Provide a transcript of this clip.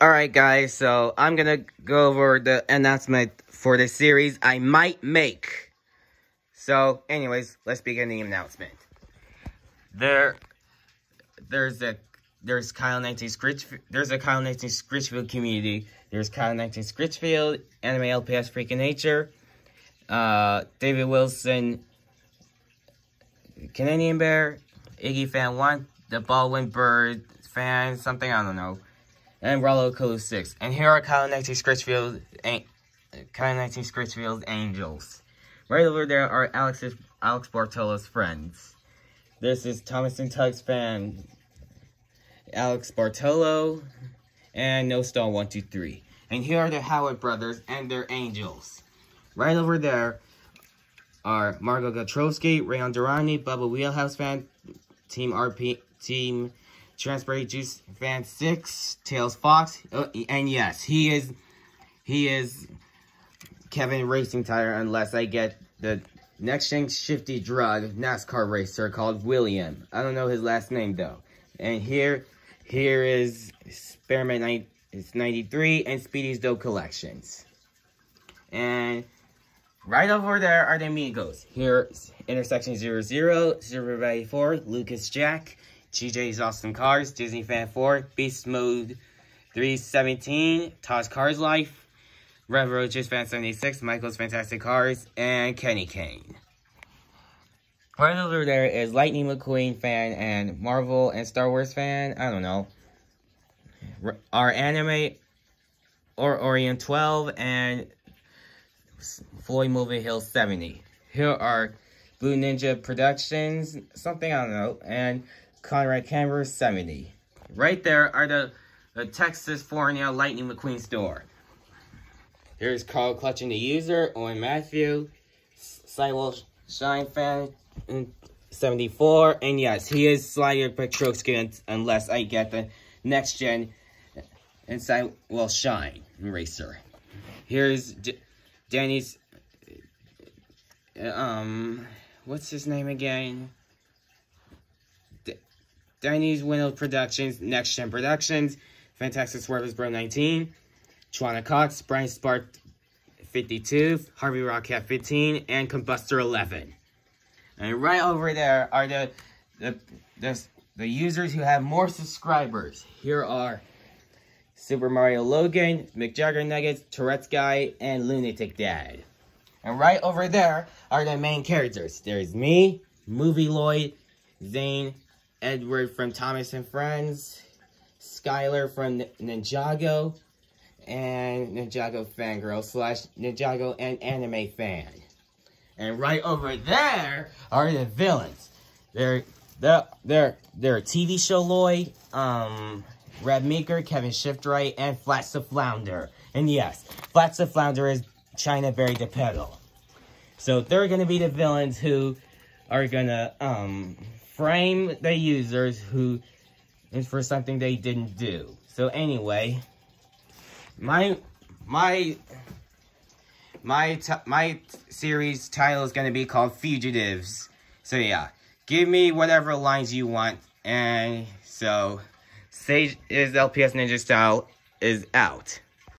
Alright guys, so I'm gonna go over the announcement for the series I might make. So, anyways, let's begin the announcement. There, there's a, there's Kyle 19 Scritchfield, there's a Kyle 19 Scritchfield community. There's Kyle 19 Scritchfield, Anime LPS Freaking Nature, uh, David Wilson, Canadian Bear, Iggy Fan 1, the Baldwin Bird Fan, something, I don't know and Rollo Code 6. And here are Kyle 19 Scritchfield, Kyle 19 Scritchfield Angels. Right over there are Alex's, Alex Bartolo's friends. This is Thomas and Tugs fan, Alex Bartolo, and No Stone 123. And here are the Howard brothers and their angels. Right over there are Margot Gatrowski, Rayon Durrani, Bubba Wheelhouse fan, Team RP, Team Transberry Juice Fan 6, Tails Fox, uh, and yes, he is, he is Kevin Racing Tire unless I get the next gen shifty drug NASCAR racer called William. I don't know his last name though. And here, here is Spearmint it's 93 and Speedy's Dope Collections. And right over there are the Amigos. Here, Intersection 00, 0 4, Lucas Jack, TJ's Awesome Cars, Disney Fan 4, Beast Mode 317, Todd's Cars Life, Rev Roaches Fan 76, Michael's Fantastic Cars, and Kenny Kane. Right over there is Lightning McQueen fan and Marvel and Star Wars fan. I don't know. Our anime or Orion 12 and Floyd Movie Hill 70. Here are Blue Ninja Productions, something I don't know, and Conrad Camber 70. Right there are the, the Texas Fornia Lightning McQueen store. Here's Carl Clutching the User, Owen Matthew, Cywell Shine Fan mm, 74, and yes, he is Slayer Petrovsky unless I get the next gen uh, inside well Shine Racer. Here's D Danny's uh, um what's his name again? Danny's Window Productions, Next Gen Productions, Fantastic Swerves Bro 19, Chuana Cox, Brian Spark 52, Harvey Rockcat 15, and Combustor 11. And right over there are the, the, the, the users who have more subscribers. Here are Super Mario Logan, McJugger Nuggets, Tourette's Guy, and Lunatic Dad. And right over there are the main characters. There's me, Movie Lloyd, Zane, Edward from Thomas and Friends, Skylor from Ninjago, and Ninjago Fangirl slash Ninjago and Anime Fan. And right over there are the villains. They're they're they're they're TV show Lloyd, um, Red Meeker, Kevin Shiftwright, and Flats the Flounder. And yes, Flats the Flounder is China Berry the Pedal. So they're gonna be the villains who are gonna um frame the users who is for something they didn't do. So anyway, my my my my series title is going to be called Fugitives. So yeah, give me whatever lines you want. And so, Sage is LPS Ninja Style is out.